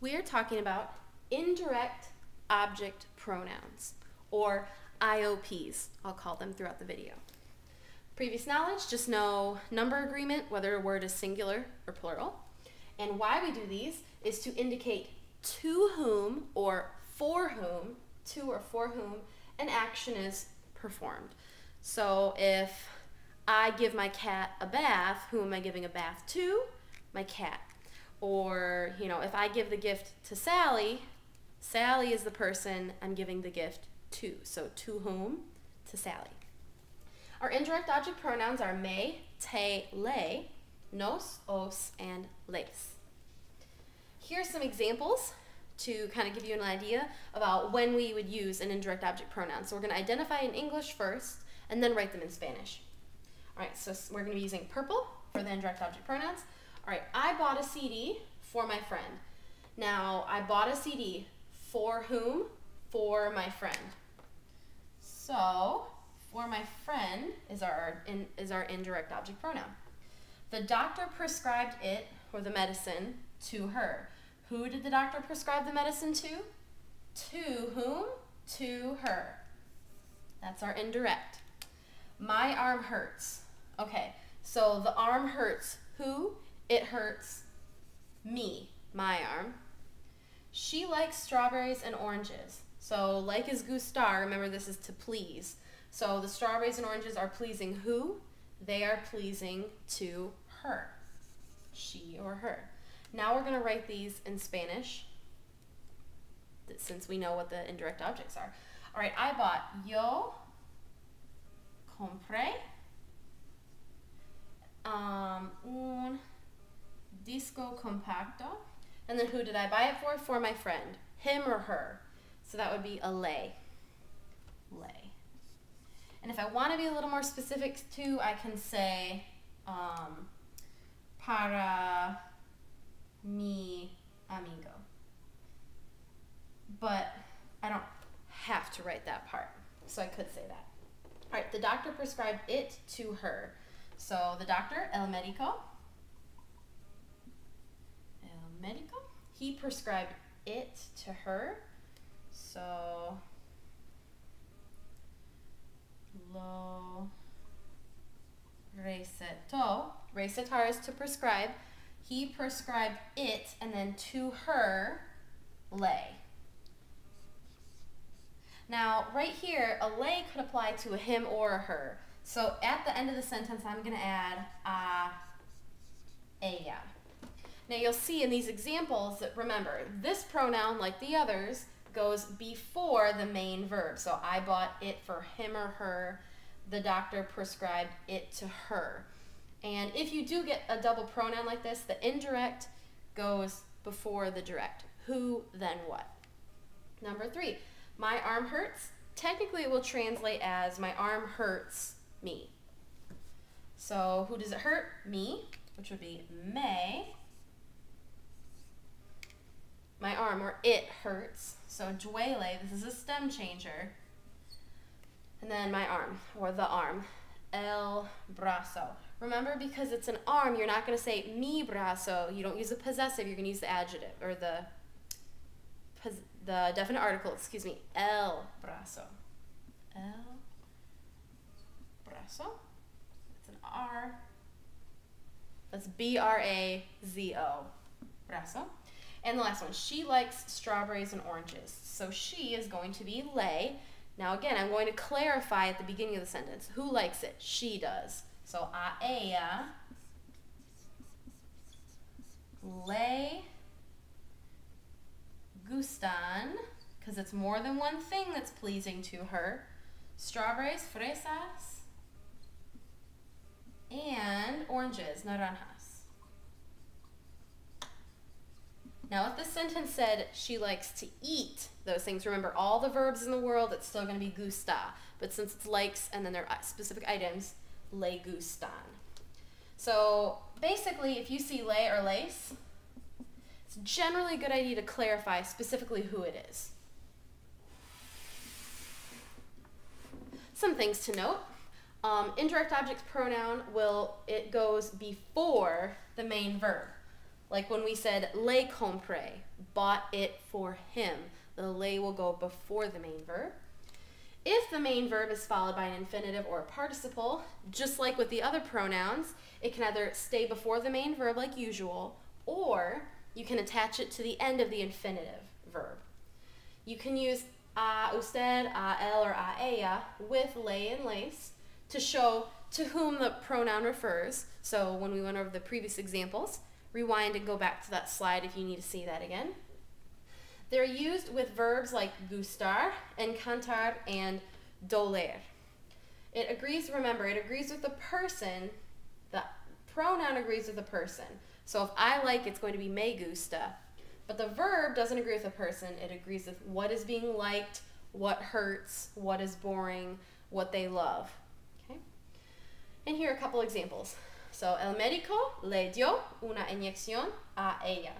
we are talking about indirect object pronouns, or IOPs, I'll call them throughout the video. Previous knowledge, just know number agreement, whether a word is singular or plural. And why we do these is to indicate to whom or for whom, to or for whom, an action is performed. So if I give my cat a bath, who am I giving a bath to? My cat. Or, you know, if I give the gift to Sally, Sally is the person I'm giving the gift to. So to whom? To Sally. Our indirect object pronouns are me, te, le, nos, os, and les. Here's some examples to kind of give you an idea about when we would use an indirect object pronoun. So we're going to identify in English first and then write them in Spanish. All right, so we're going to be using purple for the indirect object pronouns. All right, I bought a CD for my friend. Now, I bought a CD for whom? For my friend. So, for my friend is our, in, is our indirect object pronoun. The doctor prescribed it, or the medicine, to her. Who did the doctor prescribe the medicine to? To whom? To her. That's our indirect. My arm hurts. Okay, so the arm hurts who? It hurts me, my arm. She likes strawberries and oranges. So like is gustar, remember this is to please. So the strawberries and oranges are pleasing who? They are pleasing to her, she or her. Now we're going to write these in Spanish since we know what the indirect objects are. All right, I bought yo compré um, un disco compacto. And then who did I buy it for? For my friend. Him or her. So that would be a le. Le. And if I want to be a little more specific too, I can say um, para mi amigo. But I don't have to write that part, so I could say that. All right, the doctor prescribed it to her. So the doctor, el médico, el médico, he prescribed it to her. So lo recetó. Recetar is to prescribe. He prescribed it and then to her le. Now, right here, a le could apply to a him or a her. So at the end of the sentence, I'm going to add uh, a, ella. Now you'll see in these examples that, remember, this pronoun, like the others, goes before the main verb. So I bought it for him or her. The doctor prescribed it to her. And if you do get a double pronoun like this, the indirect goes before the direct. Who, then what? Number three, my arm hurts. Technically, it will translate as my arm hurts me. So who does it hurt? Me, which would be me. My or it hurts. So duele, this is a stem changer. And then my arm, or the arm, el brazo. Remember, because it's an arm, you're not going to say mi brazo. You don't use the possessive. You're going to use the adjective or the the definite article. Excuse me, el brazo. El brazo. It's an R. That's B R A Z O. Brazo. And the last one, she likes strawberries and oranges. So she is going to be le. Now again, I'm going to clarify at the beginning of the sentence. Who likes it? She does. So a ella le gustan, because it's more than one thing that's pleasing to her. Strawberries, fresas, and oranges, naranjas. Now, if the sentence said she likes to eat those things, remember all the verbs in the world, it's still going to be gusta. But since it's likes and then there are specific items, le gustan. So basically, if you see le or les, it's generally a good idea to clarify specifically who it is. Some things to note. Um, indirect object pronoun will, it goes before the main verb. Like when we said le compré, bought it for him. The le will go before the main verb. If the main verb is followed by an infinitive or a participle, just like with the other pronouns, it can either stay before the main verb like usual, or you can attach it to the end of the infinitive verb. You can use a usted, a él, or a ella with le and les to show to whom the pronoun refers. So when we went over the previous examples, rewind and go back to that slide if you need to see that again. They're used with verbs like gustar, encantar, and doler. It agrees, remember, it agrees with the person, the pronoun agrees with the person. So if I like, it's going to be me gusta. But the verb doesn't agree with the person, it agrees with what is being liked, what hurts, what is boring, what they love. Okay? And here are a couple examples. So, el médico le dio una inyección a ella.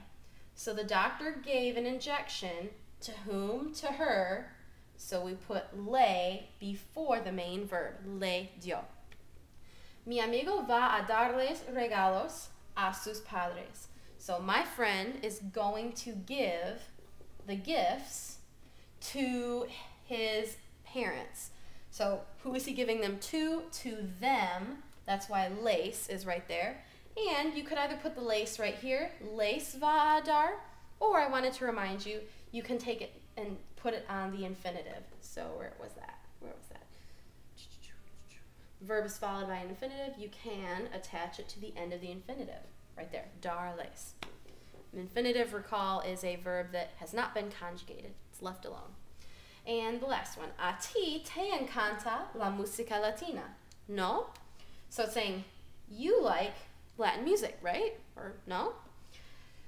So the doctor gave an injection to whom? To her. So we put le before the main verb. Le dio. Mi amigo va a darles regalos a sus padres. So my friend is going to give the gifts to his parents. So who is he giving them to? To them. That's why les is right there. And you could either put the les right here, les va dar, or I wanted to remind you, you can take it and put it on the infinitive. So where was that? Where was that? Verb is followed by an infinitive. You can attach it to the end of the infinitive. Right there, dar les. An infinitive, recall, is a verb that has not been conjugated. It's left alone. And the last one, a ti te encanta la música latina. No? So it's saying, you like Latin music, right? Or no?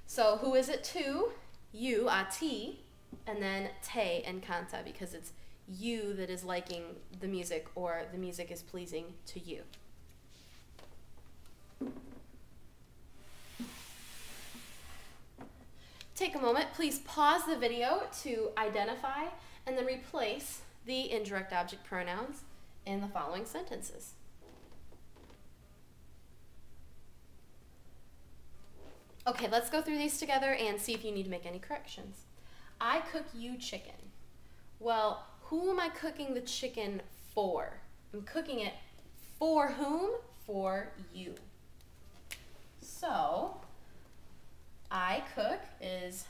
So who is it to? You, a ti, and then te encanta because it's you that is liking the music or the music is pleasing to you. Take a moment, please pause the video to identify and then replace the indirect object pronouns in the following sentences. Okay, let's go through these together and see if you need to make any corrections. I cook you chicken. Well, who am I cooking the chicken for? I'm cooking it for whom? For you. So, I cook is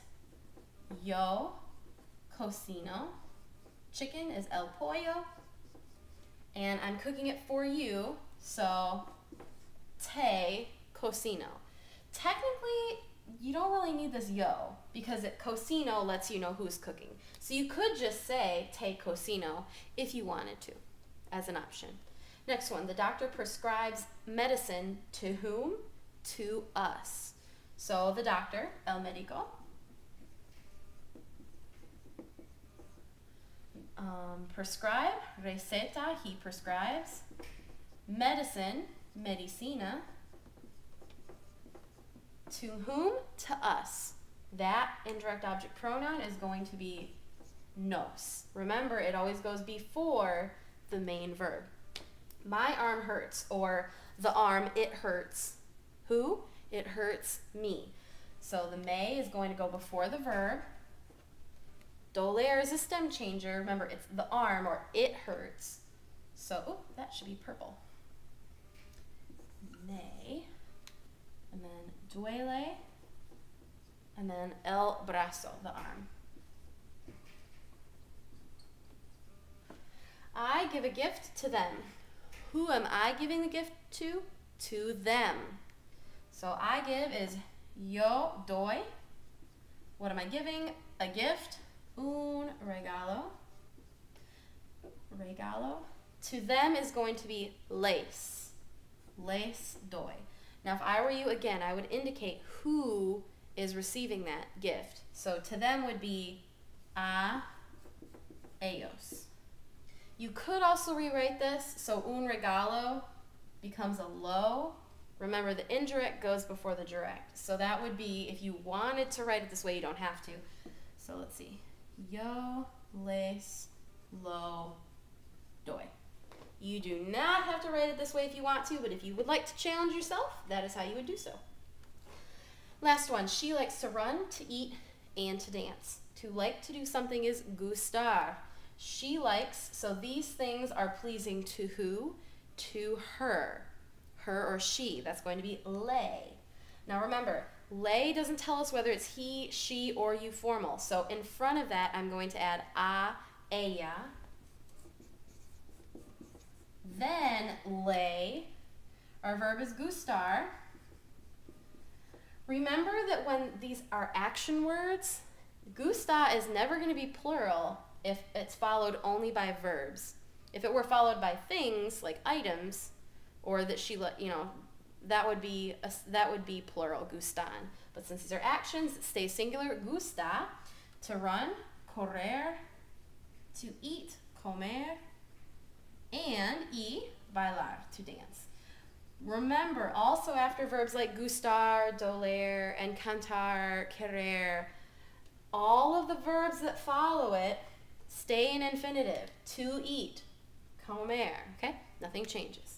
yo cocino. Chicken is el pollo. And I'm cooking it for you, so te cocino. Technically, you don't really need this yo because it cocino lets you know who's cooking. So you could just say te cocino if you wanted to as an option. Next one, the doctor prescribes medicine to whom? To us. So the doctor, el médico, um, prescribe, receta, he prescribes, medicine, medicina, to whom? To us. That indirect object pronoun is going to be nos. Remember, it always goes before the main verb. My arm hurts, or the arm, it hurts. Who? It hurts me. So the may is going to go before the verb. Doler is a stem changer. Remember, it's the arm, or it hurts. So, oh, that should be purple. May. And then duele, and then el brazo, the arm. I give a gift to them. Who am I giving the gift to? To them. So I give is yo doy. What am I giving? A gift. Un regalo. Regalo. To them is going to be les. Les doy. Now, if I were you, again, I would indicate who is receiving that gift. So to them would be a ellos. You could also rewrite this so un regalo becomes a lo. Remember, the indirect goes before the direct. So that would be, if you wanted to write it this way, you don't have to. So let's see. Yo les lo doy. You do not have to write it this way if you want to, but if you would like to challenge yourself, that is how you would do so. Last one. She likes to run, to eat, and to dance. To like to do something is gustar. She likes, so these things are pleasing to who? To her. Her or she. That's going to be le. Now remember, le doesn't tell us whether it's he, she, or you formal. So in front of that, I'm going to add a, ella. Then le. Our verb is gustar. Remember that when these are action words, gusta is never going to be plural if it's followed only by verbs. If it were followed by things like items, or that she, you know, that would be a, that would be plural gustan. But since these are actions, it stays singular. Gusta to run, correr, to eat, comer, and y bailar to dance. Remember, also after verbs like gustar, doler, and cantar, querer, all of the verbs that follow it stay in infinitive. To eat, comer, okay? Nothing changes.